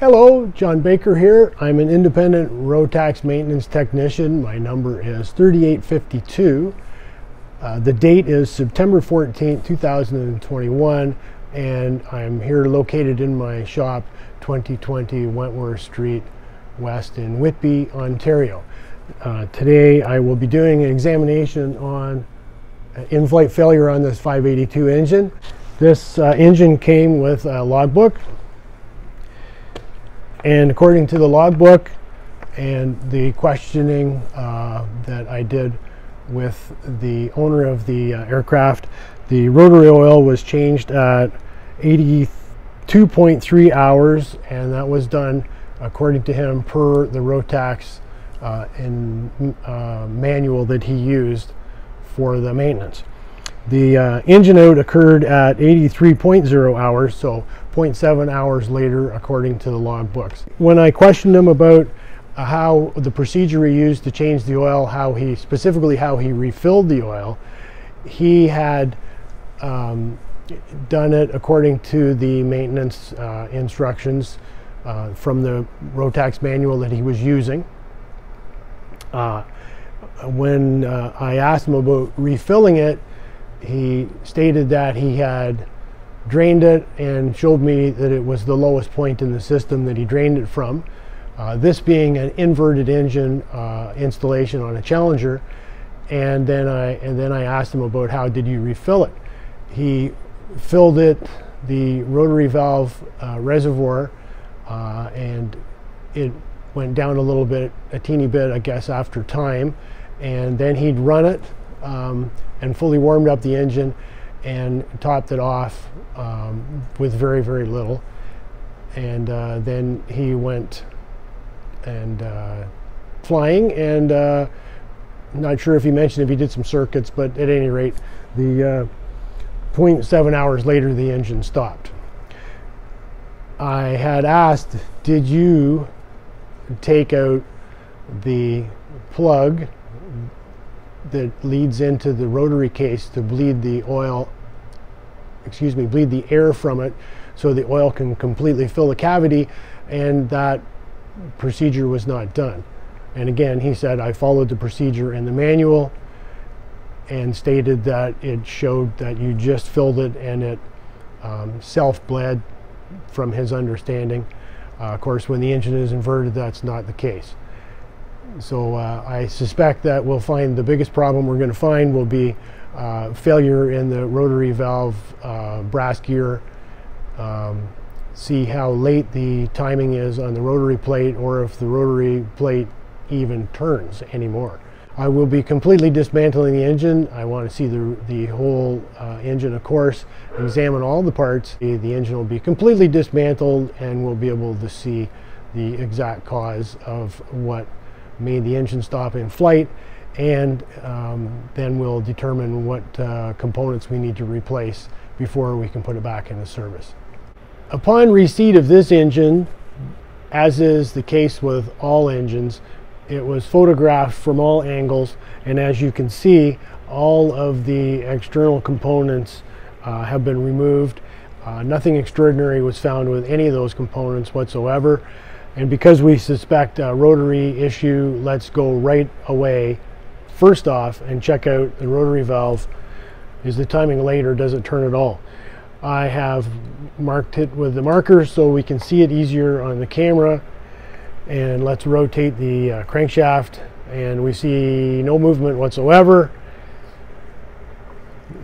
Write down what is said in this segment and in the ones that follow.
Hello, John Baker here. I'm an independent Rotax maintenance technician. My number is 3852. Uh, the date is September 14, 2021, and I'm here located in my shop, 2020 Wentworth Street West in Whitby, Ontario. Uh, today I will be doing an examination on in-flight failure on this 582 engine. This uh, engine came with a logbook and according to the logbook and the questioning uh, that I did with the owner of the uh, aircraft, the rotary oil was changed at 82.3 hours, and that was done according to him per the Rotax uh, in, uh, manual that he used for the maintenance. The uh, engine out occurred at 83.0 hours, so 0.7 hours later, according to the log books. When I questioned him about how the procedure he used to change the oil, how he specifically how he refilled the oil, he had um, done it according to the maintenance uh, instructions uh, from the Rotax manual that he was using. Uh, when uh, I asked him about refilling it, he stated that he had drained it and showed me that it was the lowest point in the system that he drained it from. Uh, this being an inverted engine uh, installation on a Challenger, and then I and then I asked him about how did you refill it. He filled it, the rotary valve uh, reservoir, uh, and it went down a little bit, a teeny bit, I guess, after time, and then he'd run it um, and fully warmed up the engine and topped it off um, with very, very little. And uh, then he went and uh, flying and uh, not sure if he mentioned if he did some circuits, but at any rate, the uh, 0.7 hours later, the engine stopped. I had asked, did you take out the plug that leads into the rotary case to bleed the oil, excuse me, bleed the air from it so the oil can completely fill the cavity and that procedure was not done. And again, he said, I followed the procedure in the manual and stated that it showed that you just filled it and it um, self-bled from his understanding. Uh, of course, when the engine is inverted, that's not the case. So uh, I suspect that we'll find the biggest problem we're going to find will be uh, failure in the rotary valve uh, brass gear. Um, see how late the timing is on the rotary plate or if the rotary plate even turns anymore. I will be completely dismantling the engine. I want to see the, the whole uh, engine, of course, examine all the parts. The, the engine will be completely dismantled and we'll be able to see the exact cause of what made the engine stop in flight and um, then we'll determine what uh, components we need to replace before we can put it back into service. Upon receipt of this engine, as is the case with all engines, it was photographed from all angles and as you can see all of the external components uh, have been removed. Uh, nothing extraordinary was found with any of those components whatsoever. And because we suspect a rotary issue, let's go right away first off and check out the rotary valve. Is the timing late or does it turn at all? I have marked it with the marker so we can see it easier on the camera. And let's rotate the uh, crankshaft and we see no movement whatsoever.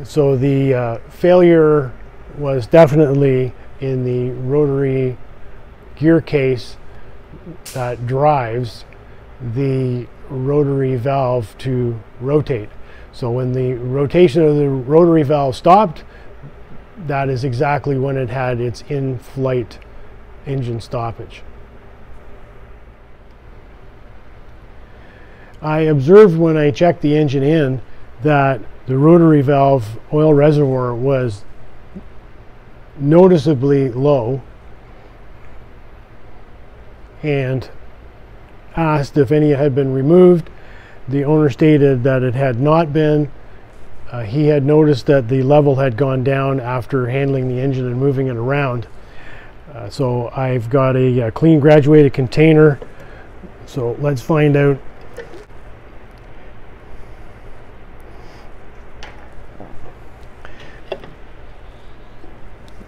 So the uh, failure was definitely in the rotary gear case that drives the rotary valve to rotate. So when the rotation of the rotary valve stopped, that is exactly when it had its in-flight engine stoppage. I observed when I checked the engine in that the rotary valve oil reservoir was noticeably low and asked if any had been removed. The owner stated that it had not been. Uh, he had noticed that the level had gone down after handling the engine and moving it around. Uh, so I've got a, a clean graduated container. So let's find out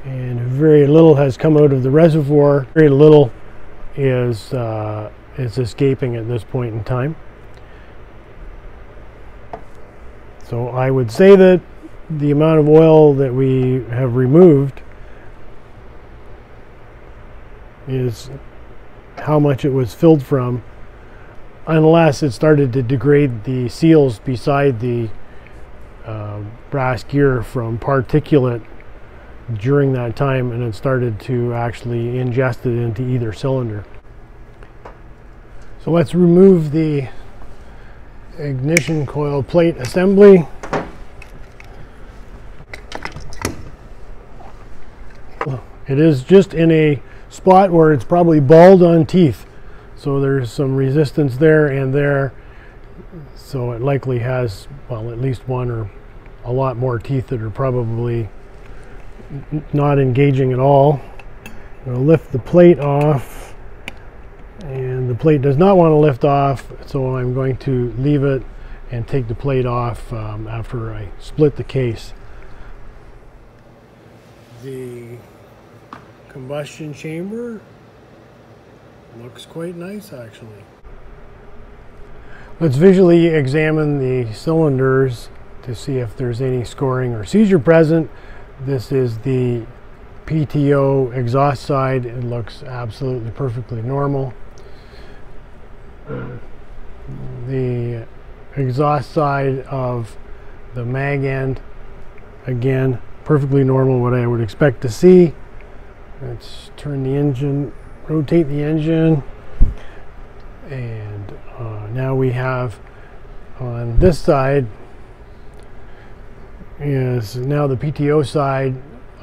and very little has come out of the reservoir. Very little is uh, is escaping at this point in time. So I would say that the amount of oil that we have removed is how much it was filled from unless it started to degrade the seals beside the uh, brass gear from particulate during that time and it started to actually ingest it into either cylinder. So let's remove the ignition coil plate assembly. It is just in a spot where it's probably bald on teeth. So there's some resistance there and there. So it likely has, well, at least one or a lot more teeth that are probably not engaging at all. I'm going to lift the plate off and the plate does not want to lift off so I'm going to leave it and take the plate off um, after I split the case. The combustion chamber looks quite nice actually. Let's visually examine the cylinders to see if there's any scoring or seizure present. This is the PTO exhaust side. It looks absolutely perfectly normal. The exhaust side of the mag end, again, perfectly normal, what I would expect to see. Let's turn the engine, rotate the engine, and uh, now we have on this side is now the PTO side,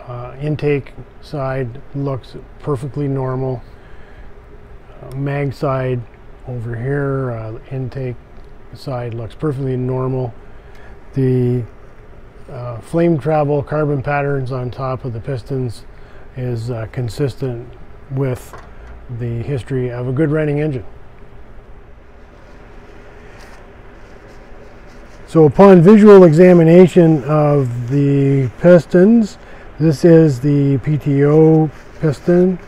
uh, intake side looks perfectly normal. Uh, mag side over here, uh, intake side looks perfectly normal. The uh, flame travel carbon patterns on top of the pistons is uh, consistent with the history of a good running engine. So upon visual examination of the pistons, this is the PTO piston.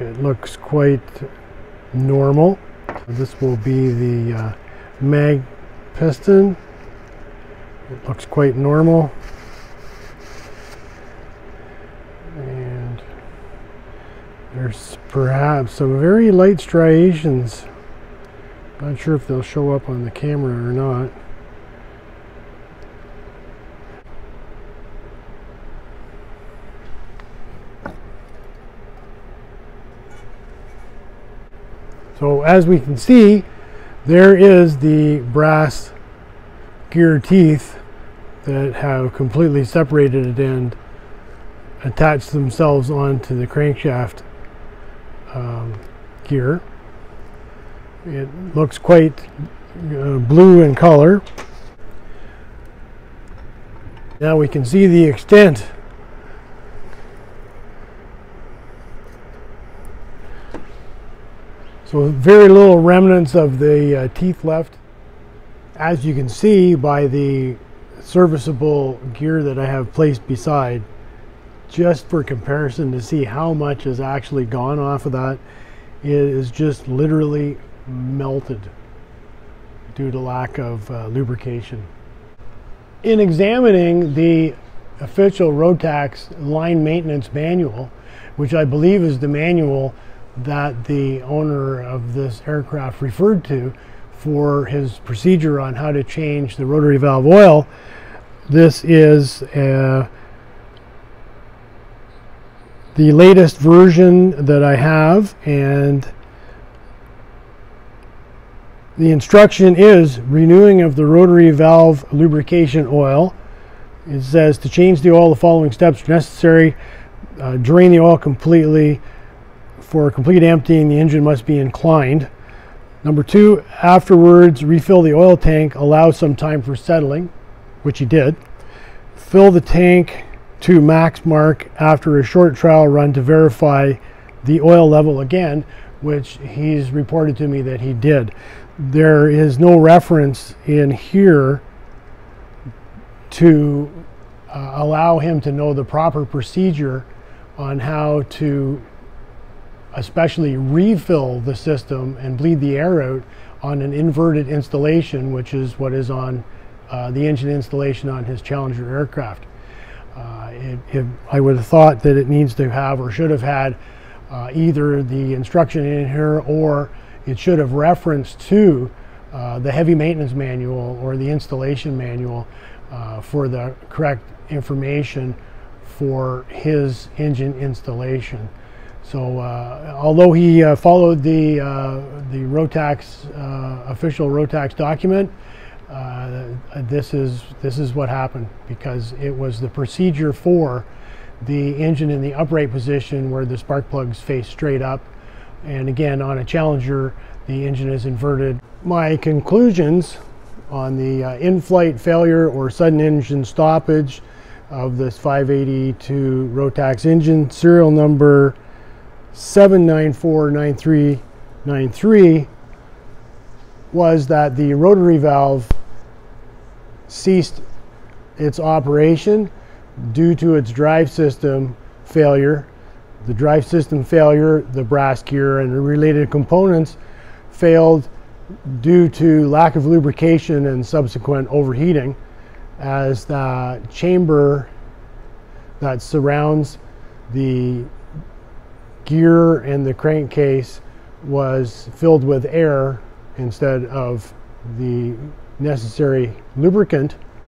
It looks quite normal. This will be the uh, mag piston. It looks quite normal. And there's perhaps some very light striations not sure if they'll show up on the camera or not. So as we can see, there is the brass gear teeth that have completely separated and attached themselves onto the crankshaft um, gear. It looks quite uh, blue in color. Now we can see the extent So very little remnants of the uh, teeth left. As you can see by the serviceable gear that I have placed beside, just for comparison to see how much has actually gone off of that, it is just literally melted due to lack of uh, lubrication. In examining the official Rotax line maintenance manual, which I believe is the manual that the owner of this aircraft referred to for his procedure on how to change the rotary valve oil, this is uh, the latest version that I have and the instruction is renewing of the rotary valve lubrication oil. It says to change the oil, the following steps are necessary. Uh, drain the oil completely. For complete emptying, the engine must be inclined. Number two, afterwards, refill the oil tank. Allow some time for settling, which he did. Fill the tank to max mark after a short trial run to verify the oil level again, which he's reported to me that he did. There is no reference in here to uh, allow him to know the proper procedure on how to especially refill the system and bleed the air out on an inverted installation, which is what is on uh, the engine installation on his Challenger aircraft. Uh, it, it, I would have thought that it needs to have or should have had uh, either the instruction in here or it should have referenced to uh, the heavy maintenance manual or the installation manual uh, for the correct information for his engine installation. So uh, although he uh, followed the, uh, the Rotax, official Rotax document, this, is, this is what happened because it was the procedure for the engine in the upright position where the spark plugs face straight up. And again, on a Challenger, the engine is inverted. My conclusions on the uh, in-flight failure or sudden engine stoppage of this 582 Rotax engine, serial number 7949393 was that the rotary valve ceased its operation due to its drive system failure. The drive system failure, the brass gear, and the related components failed due to lack of lubrication and subsequent overheating as the chamber that surrounds the gear and the crankcase was filled with air instead of the necessary lubricant